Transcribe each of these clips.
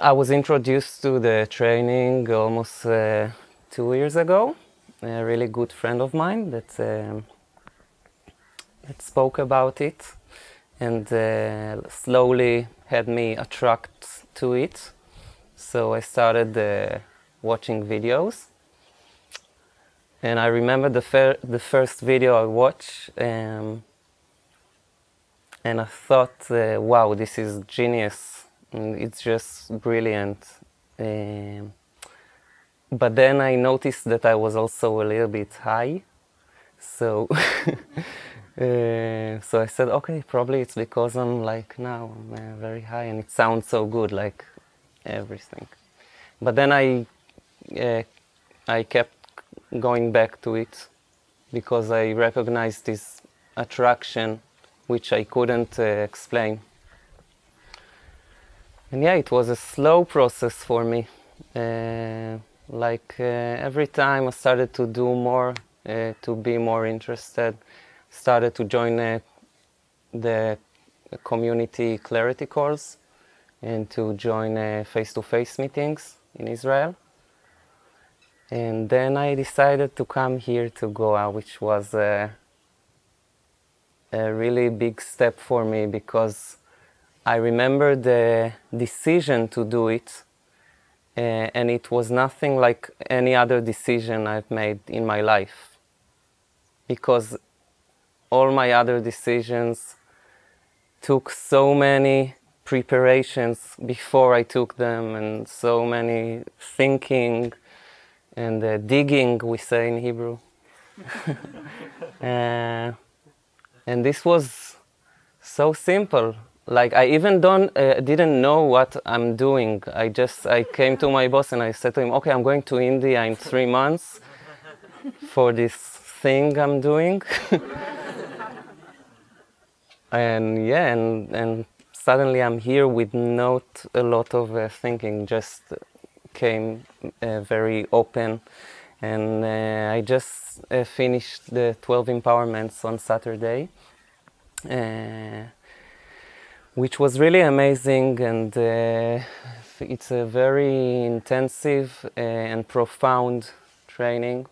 I was introduced to the training almost uh, two years ago. A really good friend of mine that um, that spoke about it, and uh, slowly had me attract to it. So I started uh, watching videos, and I remember the fir- the first video I watched. Um, and I thought, uh, wow, this is genius. And it's just brilliant. Um, but then I noticed that I was also a little bit high. So, uh, so I said, okay, probably it's because I'm like now I'm uh, very high and it sounds so good, like everything. But then I, uh, I kept going back to it because I recognized this attraction which I couldn't uh, explain. And yeah, it was a slow process for me. Uh, like uh, every time I started to do more, uh, to be more interested, started to join uh, the community clarity calls and to join uh, face-to-face meetings in Israel. And then I decided to come here to Goa, which was a really big step for me because I remember the decision to do it, uh, and it was nothing like any other decision I've made in my life. Because all my other decisions took so many preparations before I took them, and so many thinking and uh, digging, we say in Hebrew. uh, and this was so simple like i even don't uh, didn't know what i'm doing. I just i came to my boss and i said to him okay i'm going to india in three months for this thing i'm doing. And yeah and and suddenly i'm here with not a lot of uh, thinking just came uh, very open. And uh, I just uh, finished the 12 empowerments on Saturday, uh, which was really amazing and uh, it's a very intensive uh, and profound training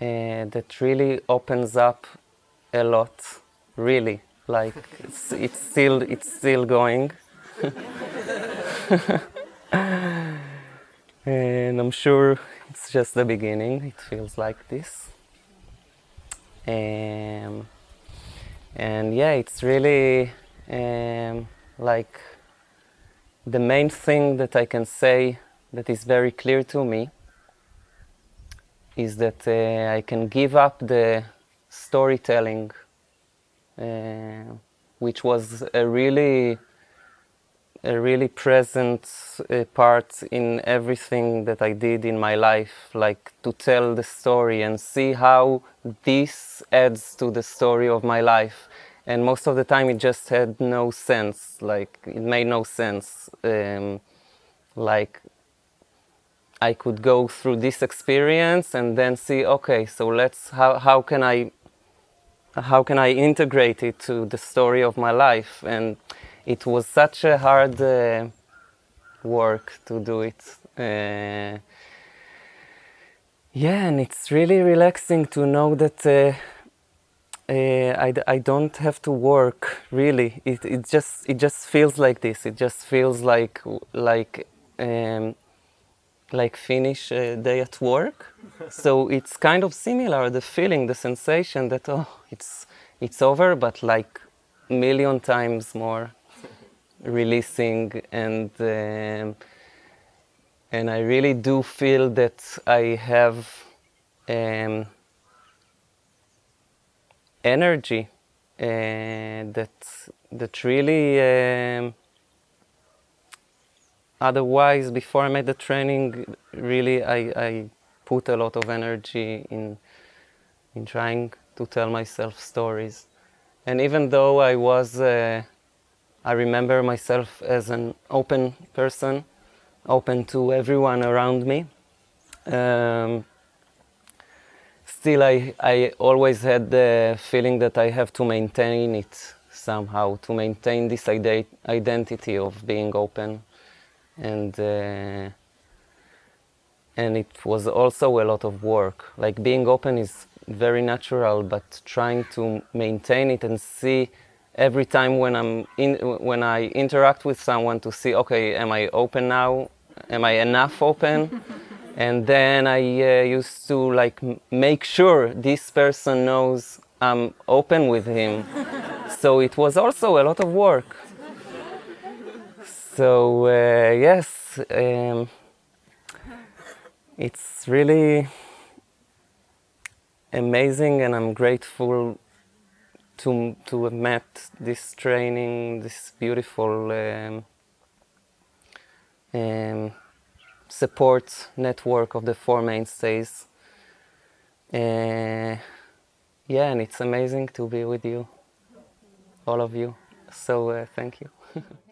uh, that really opens up a lot, really. Like it's, it's still it's still going. and I'm sure it's just the beginning. It feels like this. Um, and yeah, it's really um, like the main thing that I can say that is very clear to me is that uh, I can give up the storytelling, uh, which was a really a really present uh, part in everything that I did in my life, like to tell the story and see how this adds to the story of my life. And most of the time, it just had no sense. Like it made no sense. Um, like I could go through this experience and then see, okay, so let's how how can I how can I integrate it to the story of my life and it was such a hard uh, work to do it. Uh, yeah, and it's really relaxing to know that uh, uh I, I don't have to work really. It, it just it just feels like this. It just feels like like um, like finish a day at work. so it's kind of similar. The feeling, the sensation that oh, it's it's over, but like million times more releasing and um, and I really do feel that I have um, energy uh, that that really um, otherwise before I made the training really I, I put a lot of energy in in trying to tell myself stories and even though I was uh, I remember myself as an open person, open to everyone around me. Um, still, I, I always had the feeling that I have to maintain it somehow, to maintain this ide identity of being open and uh, and it was also a lot of work. Like being open is very natural, but trying to maintain it and see every time when I'm in, when I interact with someone to see, okay, am I open now? Am I enough open? and then I uh, used to like make sure this person knows I'm open with him. so it was also a lot of work. So uh, yes, um, it's really amazing, and I'm grateful to to have met this training, this beautiful um, um, support network of the four mainstays. Uh, yeah, and it's amazing to be with you, all of you. So uh, thank you.